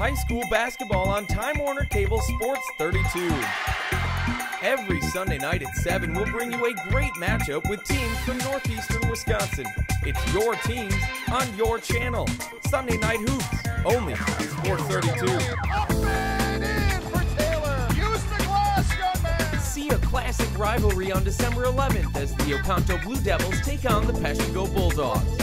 high school basketball on Time Warner Cable Sports 32. Every Sunday night at 7, we'll bring you a great matchup with teams from northeastern Wisconsin. It's your teams on your channel. Sunday Night Hoops, only on Sports 32. Glass. See a classic rivalry on December 11th as the Oconto Blue Devils take on the Peshtigo Bulldogs.